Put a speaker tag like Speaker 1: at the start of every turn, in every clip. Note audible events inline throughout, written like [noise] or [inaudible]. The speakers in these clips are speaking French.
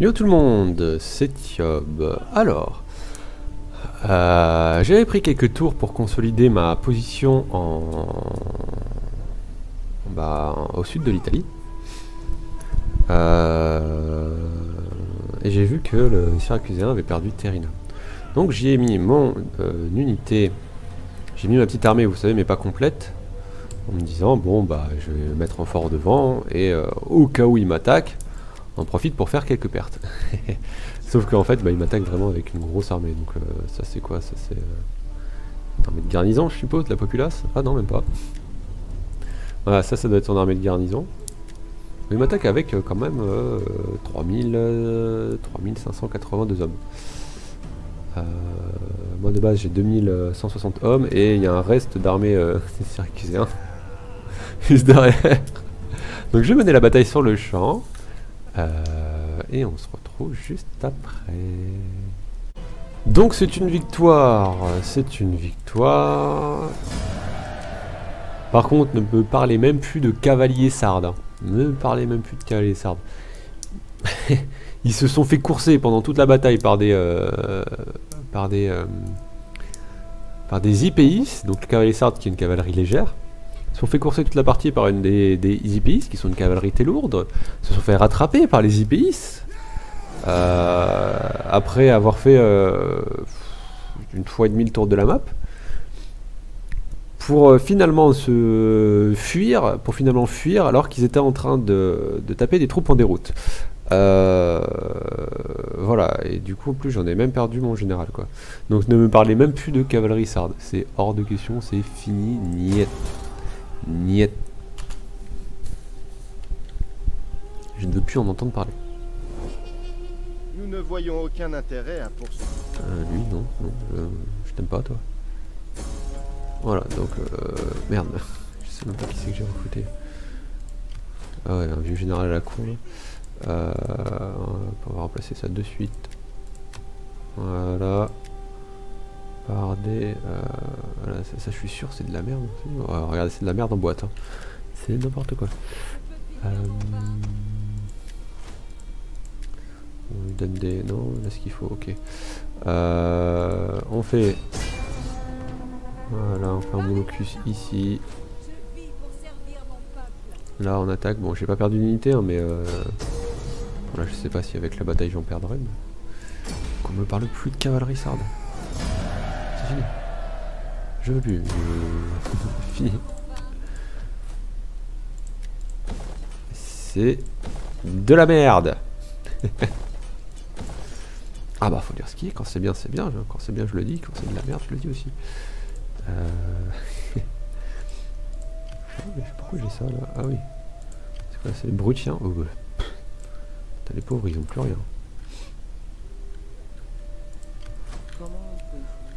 Speaker 1: Yo tout le monde, c'est Thiob. Alors, euh, j'avais pris quelques tours pour consolider ma position en, bah, au sud de l'Italie. Euh, et j'ai vu que le Syracuséen avait perdu Terrina. Donc j'y ai mis mon euh, unité, j'ai mis ma petite armée, vous savez, mais pas complète, en me disant, bon bah je vais mettre en fort devant, et au cas où il m'attaque, on profite pour faire quelques pertes. [laughs] Sauf qu'en fait, bah, il m'attaque vraiment avec une grosse armée. Donc euh, ça c'est quoi? Ça c'est euh, armée de garnison, je suppose, la populace? Ah non, même pas. Voilà, ça, ça doit être son armée de garnison. Il m'attaque avec euh, quand même 3000, 3582 hommes. moi de base j'ai 2160 hommes et il y a un reste d'armée euh, [laughs] [laughs] juste derrière. Donc je vais mener la bataille sur le champ. Euh, et on se retrouve juste après. Donc c'est une victoire, c'est une victoire. Par contre, ne me parlez même plus de cavaliers sardes. Hein. Ne me parlez même plus de cavaliers sardes. [laughs] Ils se sont fait courser pendant toute la bataille par des euh, par des euh, par des IPIs, donc le cavalier sarde qui est une cavalerie légère se sont fait courser toute la partie par une des, des qui sont une cavalerie très lourde, se sont fait rattraper par les IPIs, euh, après avoir fait euh, une fois et demi le tour de la map, pour euh, finalement se fuir, pour finalement fuir alors qu'ils étaient en train de, taper des troupes en déroute. voilà, et du coup, en plus, j'en ai même perdu mon général, quoi. Donc, ne me parlez même plus de cavalerie sarde. C'est hors de question, c'est fini, niet. Niet. Je ne veux plus en entendre parler.
Speaker 2: Nous ne voyons aucun intérêt à poursuivre.
Speaker 1: Euh, lui, non. je, t'aime pas, toi. Voilà, donc... Euh, merde. [laughs] je sais même pas qui c'est que j'ai recruté. Ah ouais, un vieux général à la cour. Euh, on va remplacer ça de suite. Voilà par des... Euh, ça, je suis sûr c'est de la merde. regardez c'est de la merde en boîte. Hein. C'est n'importe quoi. Euh, on lui donne des... Non, là ce qu'il faut, ok. Euh, on fait... Voilà, on fait un molocus ici. Là on attaque, bon j'ai pas perdu d'unité hein, mais euh, voilà, je sais pas si avec la bataille j'en perdrai. Mais... Qu'on me parle plus de cavalerie sarde. Je veux plus. C'est de la merde. ah bah faut dire ce qui est. Quand c'est bien, c'est bien. Quand c'est bien, je le dis. Quand c'est de la merde, je le dis aussi. Euh... [laughs] Pourquoi j'ai ça là? Ah oui. C'est quoi C'est les brutiens oh, bah. Les pauvres, ils ont plus rien.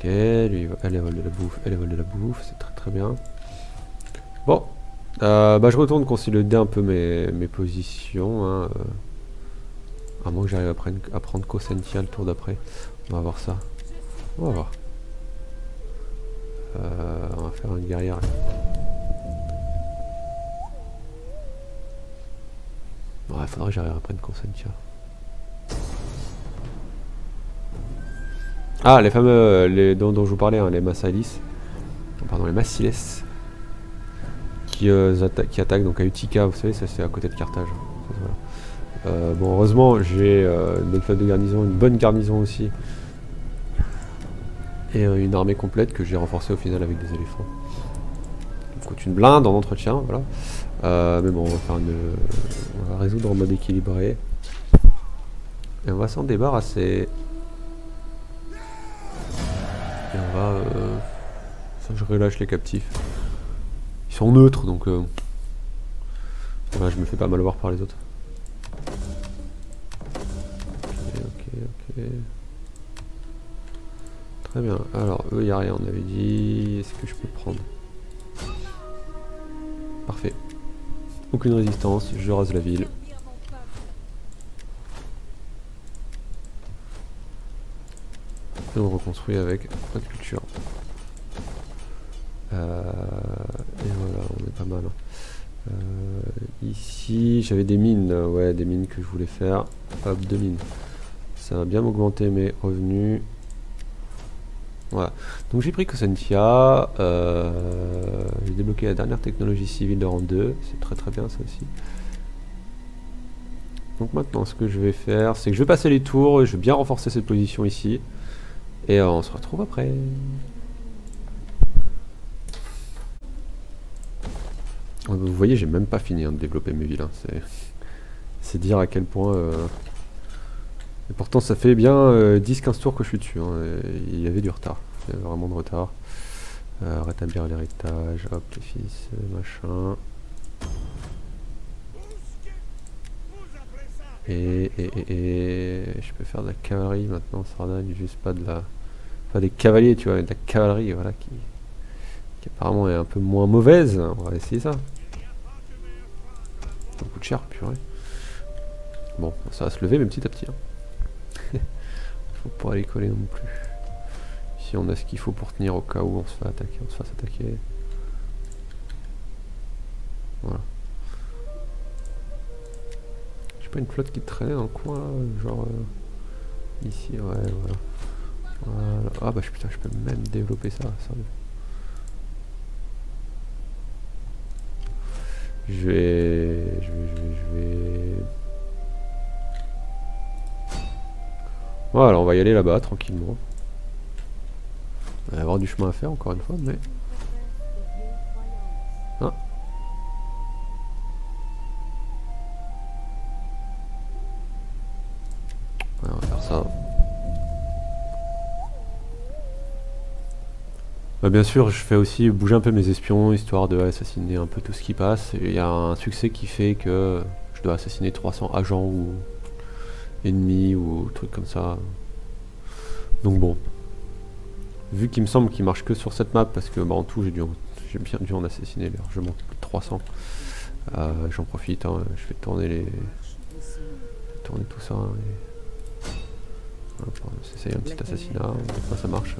Speaker 1: Elle vole de la bouffe, elle de la bouffe, c'est très très bien. Bon, euh, bah je retourne consolider un peu mes, mes positions. Hein, euh. À moins que j'arrive à prendre, à prendre Kosentia le tour d'après. On va voir ça. On va voir. Euh, on va faire une guerrière. Ouais, faudrait que j'arrive à prendre Kosentia. Ah, les fameux, les, dont, je vous parlais, hein, les Massalis. Pardon, les Massiles. Qui, euh, qui attaquent donc à Utica, vous savez, ça c'est à côté de Carthage. Euh, bon, heureusement, j'ai euh, une bonne flotte de garnison, une bonne garnison aussi. Et une armée complète que j'ai renforcée au final avec des éléphants. Ça coûte une blinde en entretien, voilà. mais bon, on va faire une. On va résoudre en mode équilibré. Et on va s'en débarrasser on va... Euh, je relâche les captifs. Ils sont neutres, donc... Euh, je me fais pas mal voir par les autres. Ok, ok, ok. Très bien. Alors, eux, il n'y a rien, on avait dit... Est-ce que je peux prendre? Parfait. Aucune résistance, je rase la ville. On reconstruit avec notre culture. Euh, et voilà, on est pas mal. Hein. Euh, Ici, j'avais des mines, ouais, des mines que je voulais faire. Hop, deux mines. Ça va bien m'augmenter mes revenus. Voilà. Donc j'ai pris Cosentia. Euh, j'ai débloqué la dernière technologie civile de rang 2. C'est très très bien ça aussi. Donc maintenant, ce que je vais faire, c'est que je vais passer les tours. Je vais bien renforcer cette position ici. Et on se retrouve après. Vous voyez, j'ai même pas fini hein, de développer mes villes. C'est dire à quel point... Euh, et pourtant, ça fait bien 10-15 euh, tours que je suis dessus. Hein, il y avait du retard. Il y avait vraiment de retard. Euh, rétablir l'héritage, hop, les fils, machin. Et, et, et, et, je peux faire de la cavalerie maintenant, Sardaigne, juste pas de la... Des cavaliers, tu vois, de la cavalerie, voilà, qui, apparemment est un peu moins mauvaise. On va essayer ça. Ça coûte cher, purée. Bon, ça va se lever, mais petit à petit. Hein. [laughs] faut pas aller coller non plus. Ici, on a ce qu'il faut pour tenir au cas où on se fait attaquer, on se fasse attaquer. Voilà. J'ai pas une flotte qui traîne dans le coin, genre euh, ici, ouais, voilà. Ah bah putain, je peux même développer ça, vais... Je vais... Je vais... Je vais... Voilà, on va y aller là-bas, tranquillement. Il va y avoir du chemin à faire, encore une fois, mais... bien sûr, je fais aussi bouger un peu mes espions, histoire de assassiner un peu tout ce qui passe. Il y a un succès qui fait que je dois assassiner 300 agents ou ennemis ou trucs comme ça. Donc bon. Vu qu'il me semble qu'il marche que sur cette map, parce que bah, en tout j'ai bien dû en assassiner largement plus de 300. Euh, j'en profite, hein, je fais tourner les... tourner tout ça. Et... un petit assassinat, ça marche.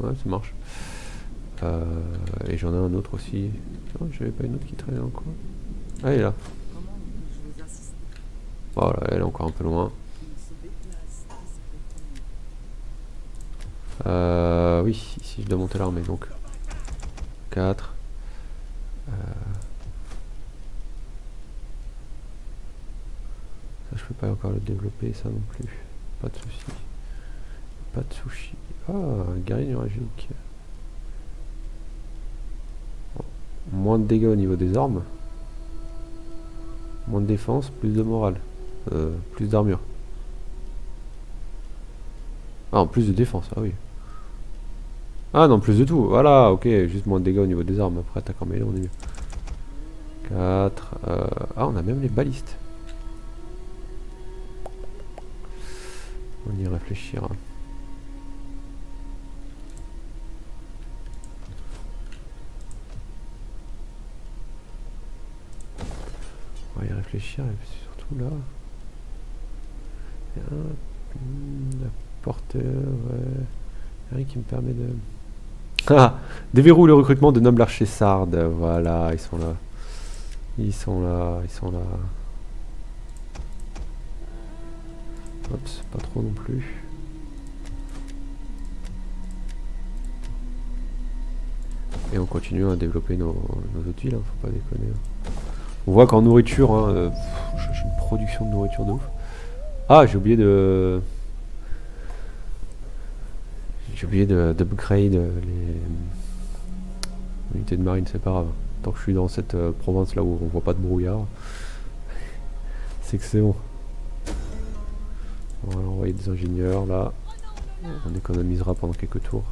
Speaker 1: Ouais, ça marche. Euh, et j'en ai un autre aussi. Non, j'avais pas une autre qui traînait en coin. Ah, elle est là. Voilà, elle est encore un peu loin. Euh, oui, ici je dois monter l'armée donc. 4. Euh, ça je peux pas encore le développer ça non plus. Pas de soucis. Pas de sushi. Ah, un guerrier magique. Moins de dégâts au niveau des armes. Moins de défense, plus de morale. Euh, plus d'armure. Ah, en plus de défense, ah oui. Ah non, plus de tout. Voilà, ok, juste moins de dégâts au niveau des armes. Après, attaque en mêlée, on est mieux. 4. Euh, ah, on a même les balistes. On y réfléchira. Va y réfléchir, et surtout là. Un, porteur, ouais. Rien qui me permet de... [laughs] Ah Déverrouille le recrutement de nobles archers sardes. Voilà, ils sont là. Ils sont là, ils sont là. Hop, pas trop non plus. Et on continue à développer nos, autres villes, hein, faut pas déconner. Hein. On voit qu'en nourriture, hein, euh, j'ai une production de nourriture de ouf. Ah, j'ai oublié de... J'ai oublié d'upgrade les unités de marine, c'est pas grave. Tant que je suis dans cette euh, province là où on voit pas de brouillard, [laughs] c'est que c'est bon. On va envoyer des ingénieurs là. On économisera pendant quelques tours.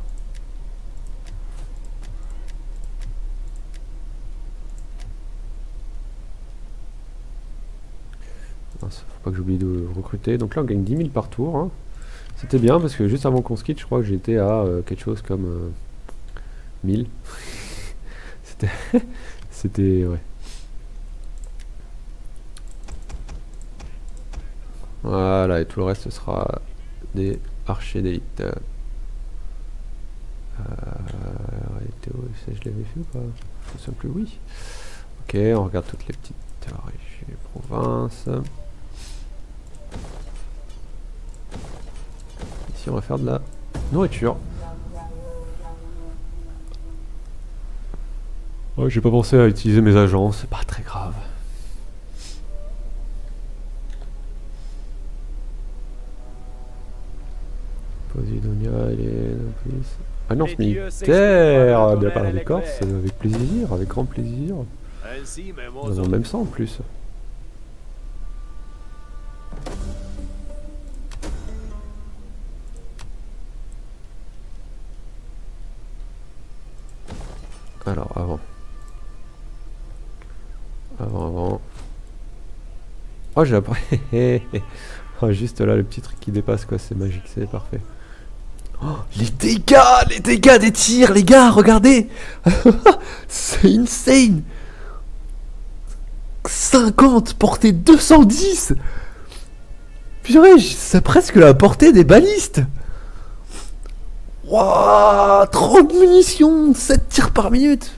Speaker 1: faut pas que j'oublie de recruter. Donc là, on gagne 10 000 par tour. Hein. C'était bien parce que juste avant qu'on se quitte, je crois que j'étais à euh, quelque chose comme 1000. Euh, [laughs] C'était... [laughs] C'était... Ouais. Voilà, et tout le reste, ce sera des archers d'élite. Euh, je l'avais fait ou pas? Je ne plus, oui. Ok, on regarde toutes les petites territoire, région, province. On va faire de la nourriture. Ouais, j'ai pas pensé à utiliser mes agents, c'est pas très grave. Posidonia, est... Alliance
Speaker 3: Les dieux
Speaker 1: militaire de la
Speaker 3: par
Speaker 1: part
Speaker 3: colère
Speaker 1: Corses, avec plaisir, avec grand plaisir. Ont
Speaker 3: autres.
Speaker 1: même ça en plus. Oh, j'ai appris. [laughs] oh, juste là, le petit truc qui dépasse, quoi. C'est magique, c'est parfait. Oh, les dégâts Les dégâts des tirs, les gars, regardez [laughs] C'est insane 50 portée 210 Purée, c'est presque la portée des balistes Wouah 30 munitions 7 tirs par minute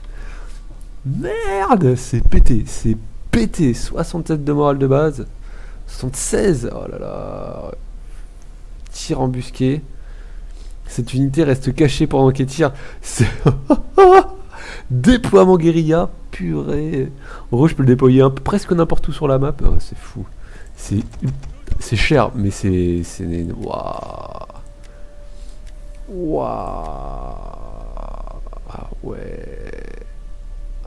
Speaker 1: Merde C'est pété, c'est pété 67 de morale de base 76 Oh là là Tir embusqué Cette unité reste cachée pendant qu'elle tire. [laughs] Déploiement guérilla, purée. En gros, je peux le déployer un peu, presque n'importe où sur la map. C'est fou. C'est c'est cher, mais c'est c'est waouh. Waouh. Ah ouais.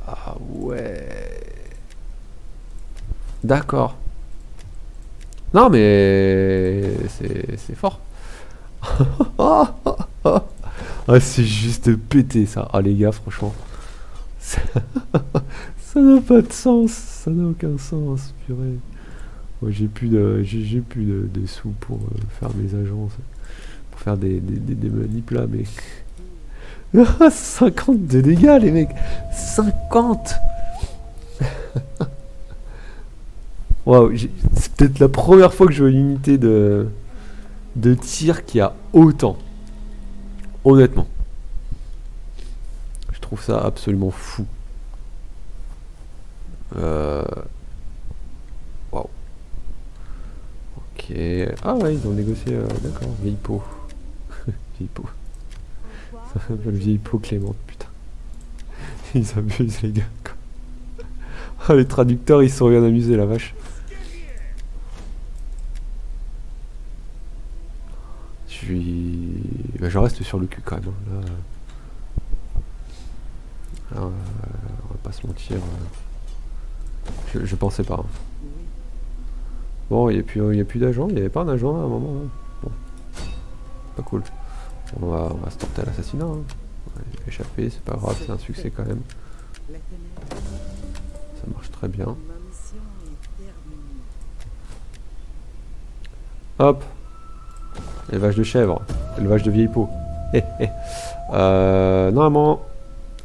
Speaker 1: Ah ouais. D'accord. Non mais c'est fort. [laughs] ah c'est juste pété ça. Ah les gars, franchement. [laughs] Ça n'a pas de sens, ça n'a aucun sens, purée. Moi j'ai plus de j'ai plus de, sous pour euh, faire mes agences, pour faire des, des manips là, mais [laughs] 50 de dégâts les mecs, 50. Waouh, c'est peut-être la première fois que je vois une unité de de tir qui a autant. Honnêtement. Je trouve ça absolument fou. Euh... Waouh. Ok. Ah ouais, ils ont négocié, euh, d'accord. Vieille peau. [laughs] vieille peau. Ça s'appelle vieille peau Clémente, putain. [laughs] Ils abusent les gars. quoi. Ah, [laughs] les traducteurs, ils sont bien amusés, la vache. Bah, je reste sur le cul quand même. hein. Là, euh, on va pas se mentir. euh, Je, pensais pas. hein. Bon, il n'y a plus, plus d'agent. Il n'y avait pas un agent à un moment. hein. Bon. Pas cool. On va, se tenter à l'assassinat. échapper, c'est pas grave, c'est un succès quand même. Ça marche très bien. Hop Élevage de chèvres, élevage de vieille peau. Hé, [laughs] hé. Euh, normalement,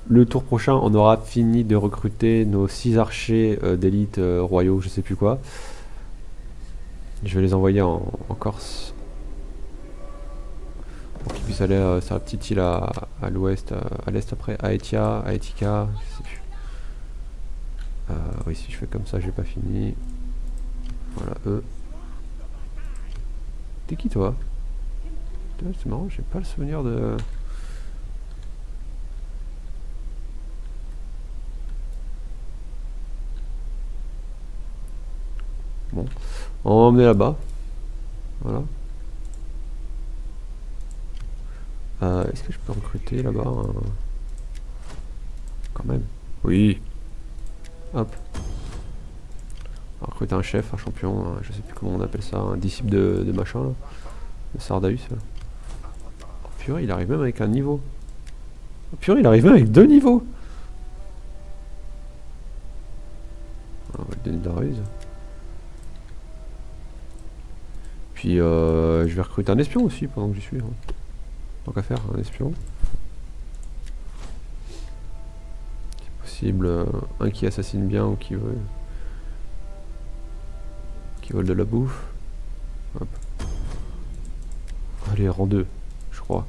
Speaker 1: le tour prochain, on aura fini de recruter nos 6 archers euh, d'élite euh, royaux, je sais plus quoi. Je vais les envoyer en, Corse. Pour qu'ils puissent aller sur la petite île à, l'ouest, à l'est après, à Etia, je sais plus. Oui, si je fais comme ça, j'ai pas fini. Voilà, eux. T'es qui toi? C'est marrant, j'ai pas le souvenir de... Bon, on va emmener là-bas. Voilà. Euh, Est-ce que je peux recruter là-bas Quand même. Oui. Hop. On va recruter un chef, un champion, un- je sais plus comment on appelle ça, un disciple de, de machin, là. de Sardaus. là. Il arrive même avec un niveau. Oh, purée, il arrive même avec deux niveaux. Ah, On va lui donner de la ruse. Puis euh, je vais recruter un espion aussi pendant que j'y suis. hein. Tant qu'à faire, un espion. C'est possible, euh, un qui assassine bien ou qui veut. qui vole de la bouffe. Allez, rang 2, je crois.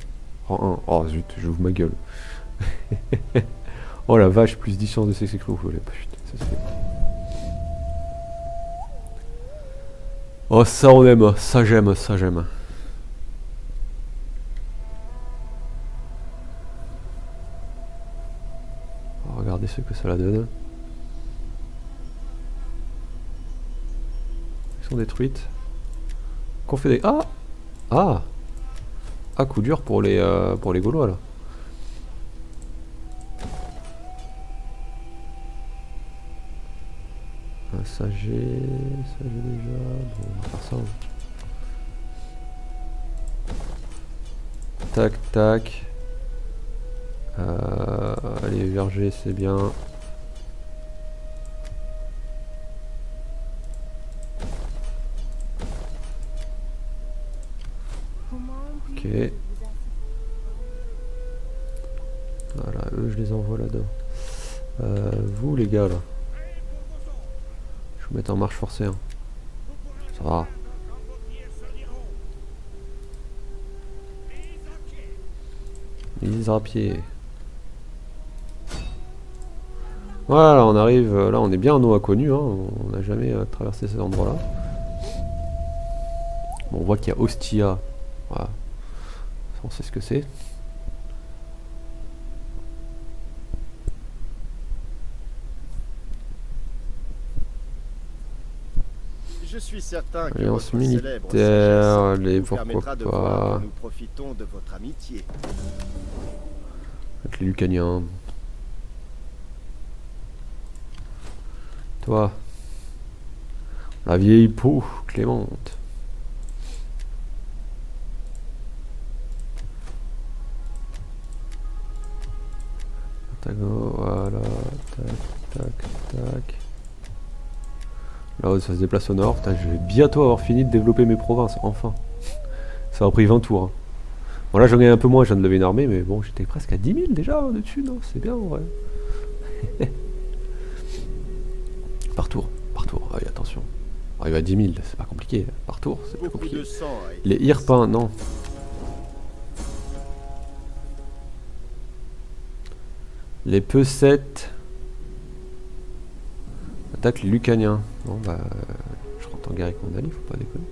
Speaker 1: Rang 1. Oh zut, j'ouvre ma gueule. [laughs] oh la vache, plus 10 chances de critical. Oh, la putain, ça c'est. Oh ça on aime, ça j'aime, ça j'aime. Regardez ce que ça la donne. Ils sont détruites. Des... Ah Ah Ah coup dur pour les, euh, pour les Gaulois là. Un ça j'ai... Ça j'ai déjà... Bon, on va faire ça. Tac tac. Euh, allez, verger, c'est bien. Je vous mets en marche forcée. Hein. Ça va. À pied. Voilà, on arrive, euh, là on est bien en eau inconnue, hein, on n'a jamais euh, traversé cet endroit-là. Bon, on voit qu'il y a Ostia, voilà, on sait ce que c'est.
Speaker 2: Je suis certain que
Speaker 1: Alliance militaire,
Speaker 2: nous
Speaker 1: pourquoi pas.
Speaker 2: nous profitons de votre amitié.
Speaker 1: Avec les Lucaniens. Toi. La vieille peau clémente. Tago, voilà. Tac, tac, tac. Là, ça se déplace au nord. Putain, je vais bientôt avoir fini de développer mes provinces. Enfin. Ça a pris 20 tours. hein. Bon là j'en ai un peu moins, je viens de lever une armée, mais bon j'étais presque à 10 000 déjà dessus, non? C'est bien en vrai. [laughs] par tour, par tour, ah oui attention. Arrive à 10 000, c'est pas compliqué, par tour c'est plus compliqué. Les Irpins, non. Les Peucettes. Attaque les Lucaniens. Bon bah je rentre en guerre avec mon allié, faut pas déconner.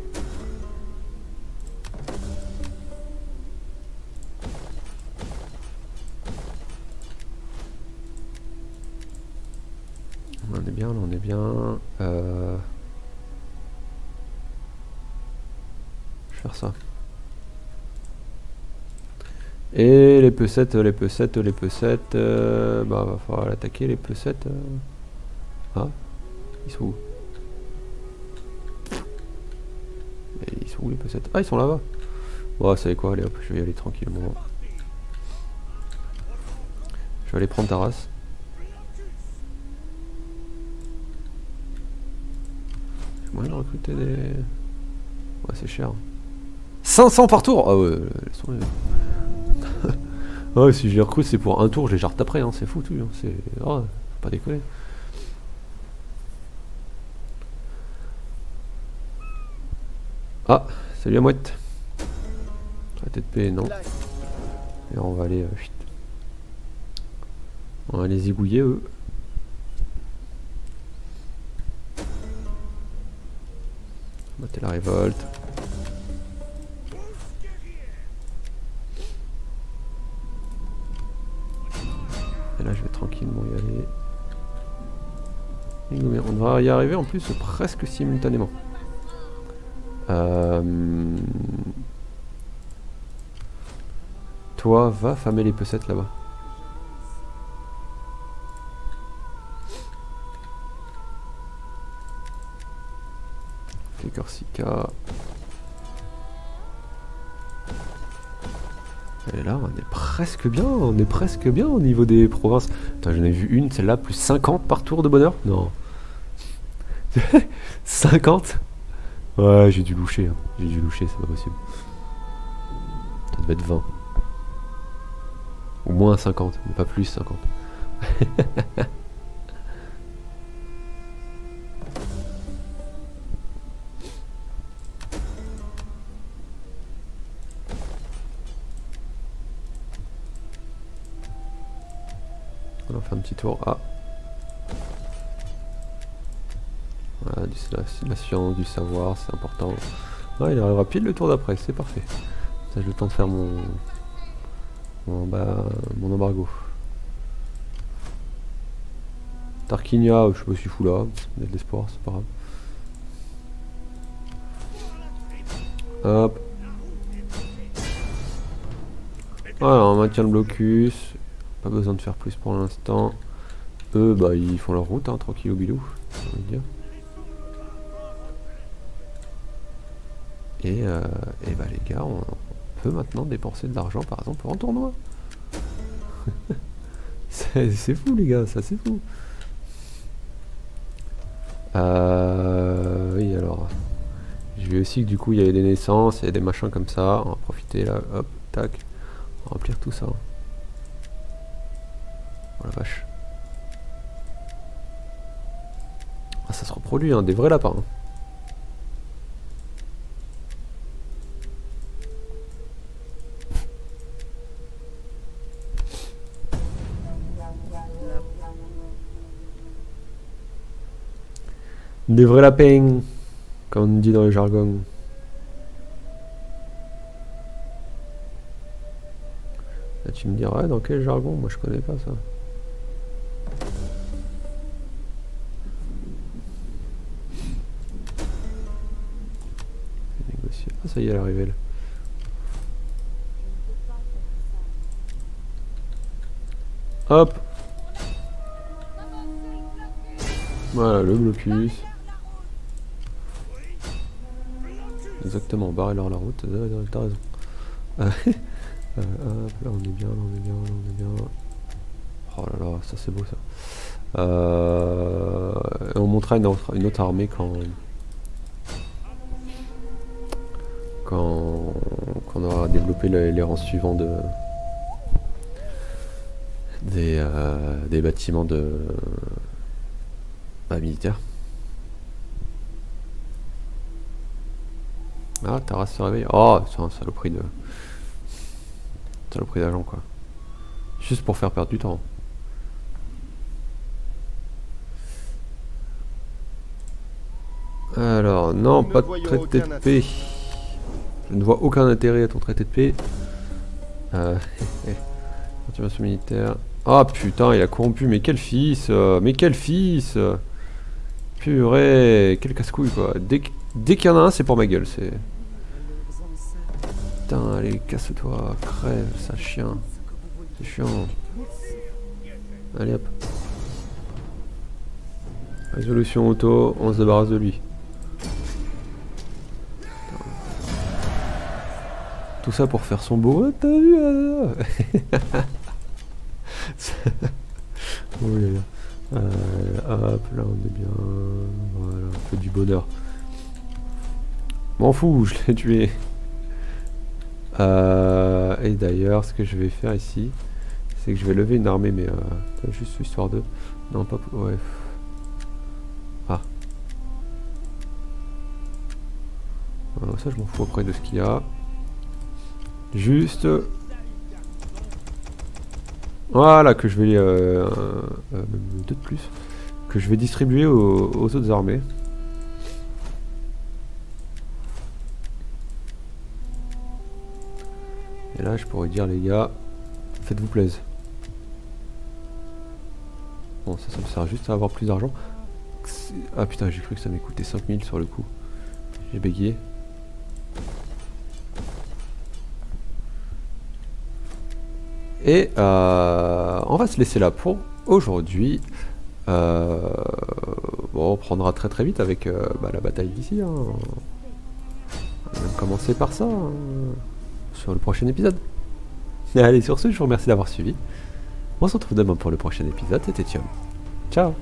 Speaker 1: On est bien, là on est bien. Euh... Je vais faire ça. Et les P7, les P7, les P7, euh, bah va falloir l'attaquer les P7. euh. Ah, ils sont où Ils sont où les P7 Ah ils sont là-bas Bon, vous savez quoi, allez hop, je vais y aller tranquillement. Je vais aller prendre ta race. J'ai moyen de recruter des... Ouais, c'est cher. 500 par tour Ah tomber. [laughs] ouais, si je les recrute, c'est pour un tour, je les jarte après, hein, c'est foutu. Hein, c'est... Faut pas déconner. Ah, salut la mouette. Arrêtez de paix, non. Et on va aller... euh. On va les zigouiller, eux. Mater la révolte. Et là, je vais tranquillement y aller. On va y arriver en plus presque simultanément. Euh... Toi, va famer les pecettes là-bas. Les Corsica. Et là, on est presque bien, on est presque bien au niveau des provinces. Attends, j'en ai vu une, celle-là, plus 50 par tour de bonheur? Non. [laughs] 50 Ouais, j'ai dû loucher. hein. J'ai dû loucher, c'est pas possible. Ça devait être 20. Au moins 50, mais pas plus 50. [laughs] On va faire un petit tour. Ah. Du, la, science, du savoir, c'est important. Il arrivera pile le tour d'après, c'est parfait. Ça, j'ai le temps de faire mon, mon, bah, mon embargo. Tarquinia, je pas si fou là, il y a de l'espoir, c'est pas grave. Hop. Voilà, on maintient le blocus. Pas besoin de faire plus pour l'instant. Eux, bah, ils font leur route, hein, tranquille au bilou, dire. Et, euh, et bah les gars, on peut maintenant dépenser de l'argent par exemple en tournoi. [laughs] c'est fou les gars, ça c'est fou. Euh, oui alors, j'ai vu aussi que du coup il y avait des naissances, il y a des machins comme ça, on va profiter là, hop, tac, on va remplir tout ça. Oh la vache. Ah ça se reproduit, hein, des vrais lapins. hein. Des vrais lapins, comme on dit dans le jargon. Là, tu me diras, dans quel jargon? Moi, je connais pas ça. Ah, ça y est, elle est arrivée, là. Hop Voilà, le blocus. Exactement, barrez-leur la route, t'as t'as raison. Euh, [laughs] euh, hop, là on est bien, là on est bien, là on est bien. Oh là là, ça c'est beau ça. Euh, on montrera une autre, une autre armée quand... Quand, quand on aura développé le- les rangs suivants de... Des, euh, des bâtiments de... Bah, Ah, Taras se réveille. Oh, c'est un saloperie de. Saloperie d'agent, quoi. Juste pour faire perdre du temps. Alors, non, pas de traité de paix. Je ne vois aucun intérêt à ton traité de paix. Euh, [laughs] militaire. Ah putain, il a corrompu, mais quel fils euh, Mais quel fils. Purée, quel casse-couille quoi. Dès, que- dès qu'il y en a un, c'est pour ma gueule, c'est... Putain, allez, casse-toi, crève, sale chien. C'est chiant. Allez hop. Résolution auto, on se débarrasse de lui. Tout ça pour faire son beau. T'as vu [laughs] Oh. Euh, hop, là on est bien. Voilà, un peu du bonheur. M'en fous, je l'ai tué. Euh, et d'ailleurs, ce que je vais faire ici, c'est que je vais lever une armée, mais euh, juste histoire de. Non, pas. Ouais. Ah. Euh, ça, je m'en fous après de ce qu'il y a. Juste. Voilà, que je vais. Euh, euh, même deux de plus. Que je vais distribuer aux autres armées. Je pourrais dire, les gars, faites-vous plaisir. Bon, ça, ça me sert juste à avoir plus d'argent. Ah putain, j'ai cru que ça m'ait coûté 5000 sur le coup. J'ai bégayé. Et euh, on va se laisser là pour aujourd'hui. Euh, bon, on prendra très très vite avec euh, bah, la bataille d'ici. hein. On va même commencer par ça hein, sur le prochain épisode. Et [laughs] allez, sur ce, je vous remercie d'avoir suivi. On se retrouve demain pour le prochain épisode. C'était Tiom. Ciao